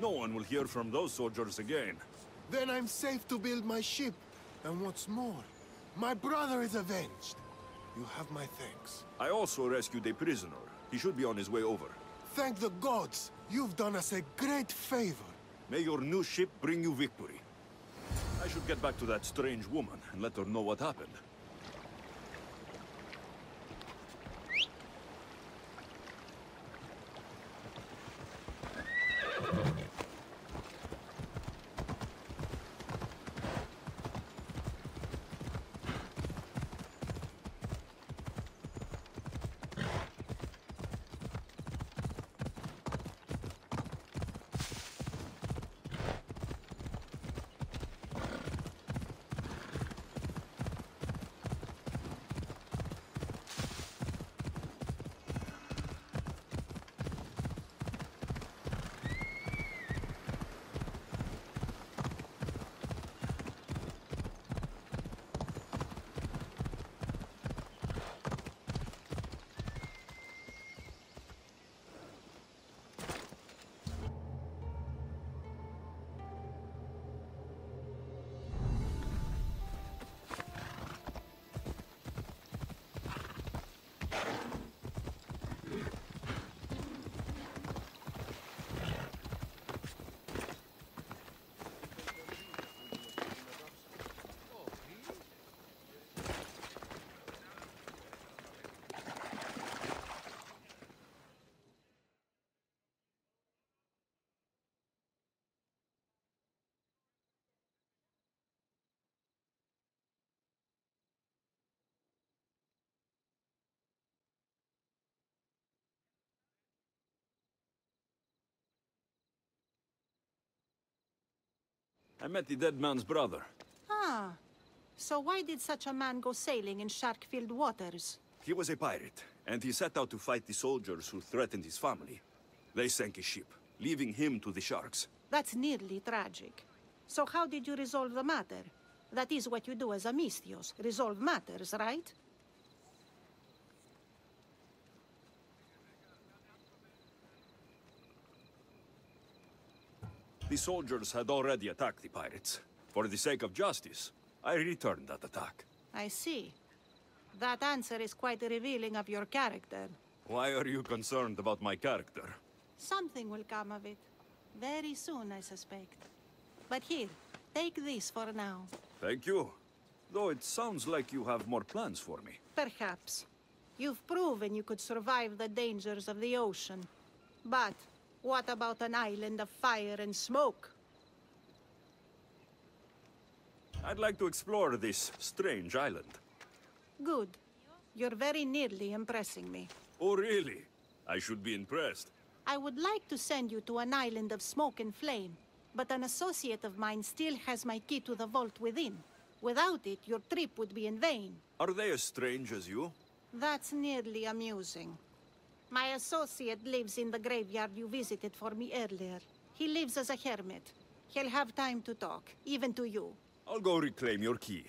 No one will hear from those soldiers again. Then I'm safe to build my ship. And what's more, my brother is avenged. You have my thanks. I also rescued a prisoner. He should be on his way over. Thank the gods! You've done us a great favor. May your new ship bring you victory. I should get back to that strange woman and let her know what happened. I met the dead man's brother. Ah. So why did such a man go sailing in shark-filled waters? He was a pirate, and he set out to fight the soldiers who threatened his family. They sank his ship, leaving him to the sharks. That's nearly tragic. So how did you resolve the matter? That is what you do as a Misthios, resolve matters, right? The soldiers had already attacked the pirates. For the sake of justice, I returned that attack. I see. That answer is quite revealing of your character. Why are you concerned about my character? Something will come of it. Very soon, I suspect. But here, take this for now. Thank you. Though it sounds like you have more plans for me. Perhaps. You've proven you could survive the dangers of the ocean. But what about an island of fire and smoke? I'd like to explore this strange island. Good. You're very nearly impressing me. Oh, really? I should be impressed. I would like to send you to an island of smoke and flame, but an associate of mine still has my key to the vault within. Without it, your trip would be in vain. Are they as strange as you? That's nearly amusing. My associate lives in the graveyard you visited for me earlier. He lives as a hermit. He'll have time to talk, even to you. I'll go reclaim your key.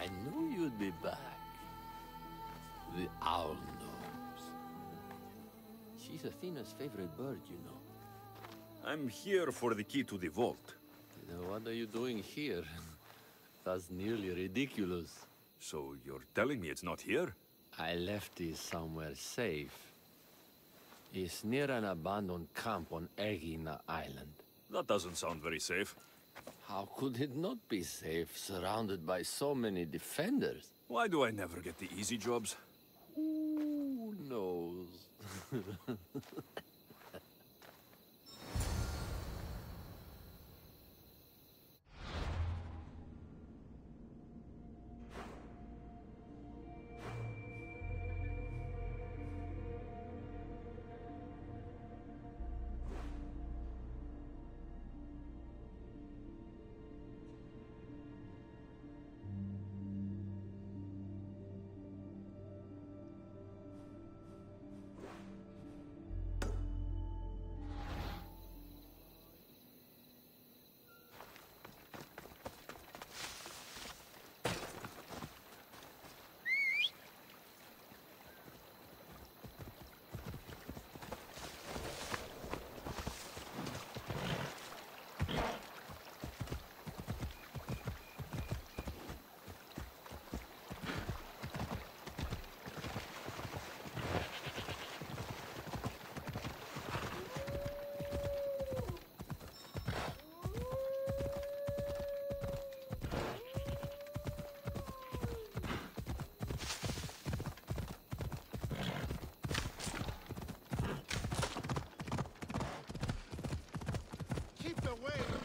I knew you'd be back. The owl knows. She's Athena's favorite bird, you know. I'm here for the key to the vault. What are you doing here? That's nearly ridiculous. So you're telling me it's not here? I left it somewhere safe. It's near an abandoned camp on Aigina Island. That doesn't sound very safe. How could it not be safe, surrounded by so many defenders? Why do I never get the easy jobs? Who knows? Keep away if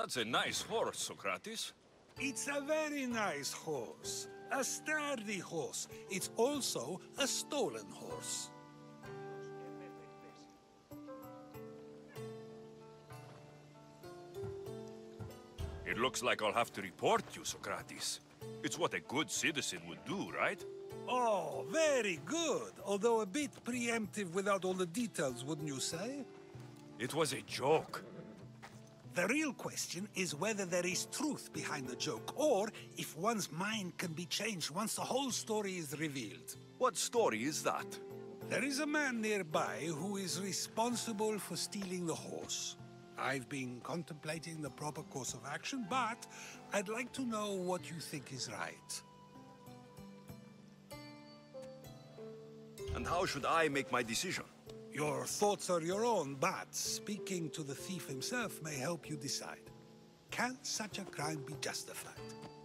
That's a nice horse, Socrates. It's a very nice horse. A sturdy horse. It's also a stolen horse. It looks like I'll have to report you, Socrates. It's what a good citizen would do, right? Oh, very good. Although a bit preemptive without all the details, wouldn't you say? It was a joke. The real question is whether there is truth behind the joke, or if one's mind can be changed once the whole story is revealed. What story is that? There is a man nearby who is responsible for stealing the horse. I've been contemplating the proper course of action, but I'd like to know what you think is right. And how should I make my decision? Your thoughts are your own, but speaking to the thief himself may help you decide. Can such a crime be justified?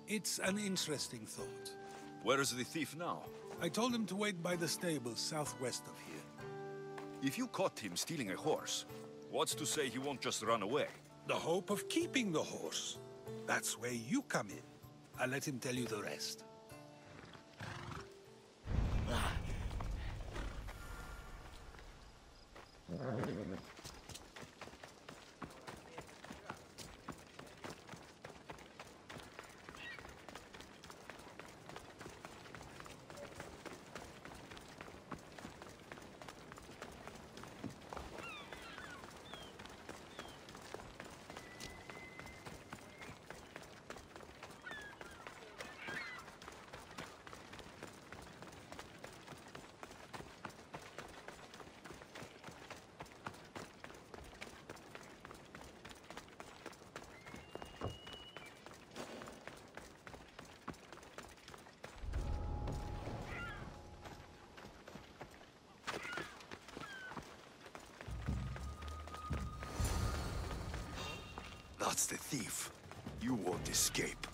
It's an interesting thought. Where is the thief now? I told him to wait by the stables southwest of here. If you caught him stealing a horse, what's to say he won't just run away? The hope of keeping the horse. That's where you come in. I'll let him tell you the rest. That's the thief. You won't escape.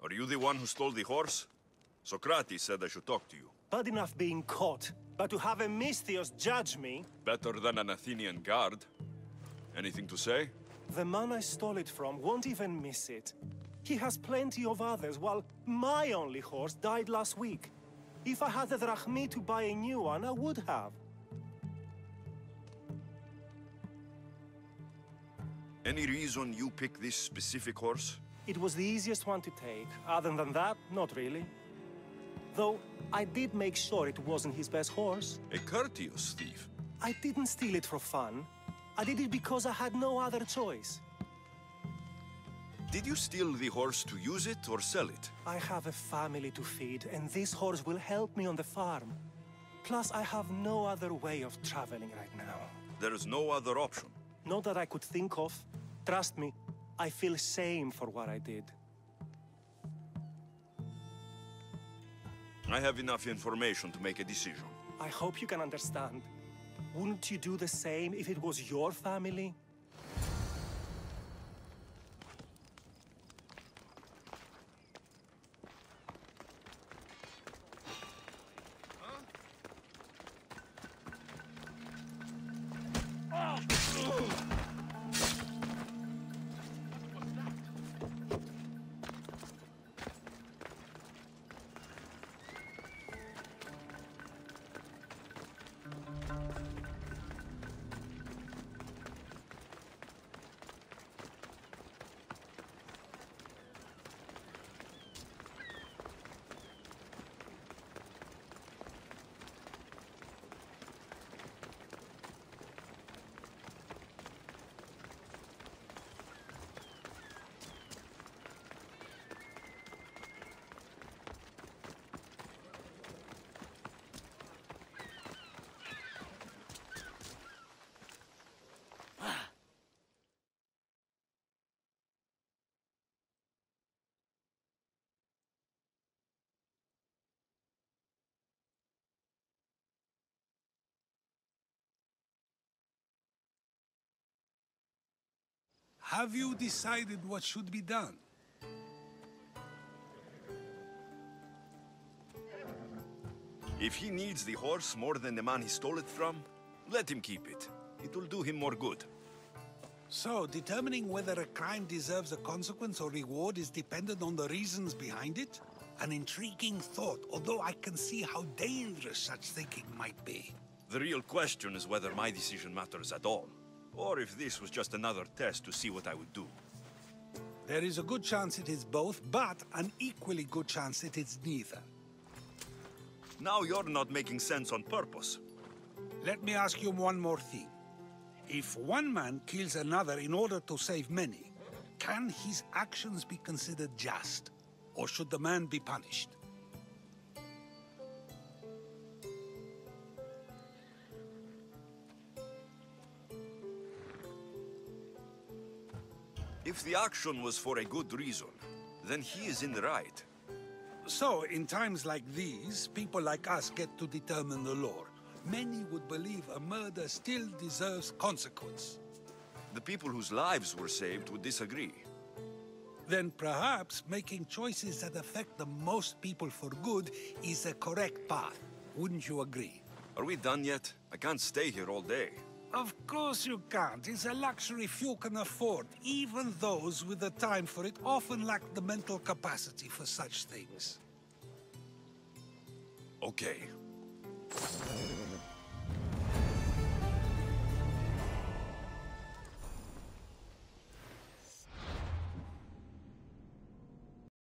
Are you the one who stole the horse? Socrates said I should talk to you. Bad enough being caught, but to have a Misthios judge me, Better than an Athenian guard. Anything to say? the man I stole it from won't even miss it. He has plenty of others, while my only horse died last week. If I had the drachmae to buy a new one, I would have. Any reason you picked this specific horse? It was the easiest one to take. Other than that, not really. Though, I did make sure it wasn't his best horse. A courteous thief. I didn't steal it for fun. I did it because I had no other choice. Did you steal the horse to use it or sell it? I have a family to feed, and this horse will help me on the farm. Plus, I have no other way of traveling right now. There is no other option. Not that I could think of. Trust me, I feel shame for what I did. I have enough information to make a decision. I hope you can understand. Wouldn't you do the same if it was your family? Have you decided what should be done? If he needs the horse more than the man he stole it from, let him keep it. It will do him more good. So, determining whether a crime deserves a consequence or reward is dependent on the reasons behind it? An intriguing thought, although I can see how dangerous such thinking might be. The real question is whether my decision matters at all, or if this was just another test to see what I would do. There is a good chance it is both, but an equally good chance it is neither. Now you're not making sense on purpose. Let me ask you one more thing. If one man kills another in order to save many, can his actions be considered just? Or should the man be punished? If the action was for a good reason, then he is in the right. So, in times like these, people like us get to determine the law. Many would believe a murder still deserves consequence. The people whose lives were saved would disagree. Then perhaps making choices that affect the most people for good is a correct path. Wouldn't you agree? Are we done yet? I can't stay here all day. Of course you can't. It's a luxury few can afford. Even those with the time for it often lack the mental capacity for such things. Okay.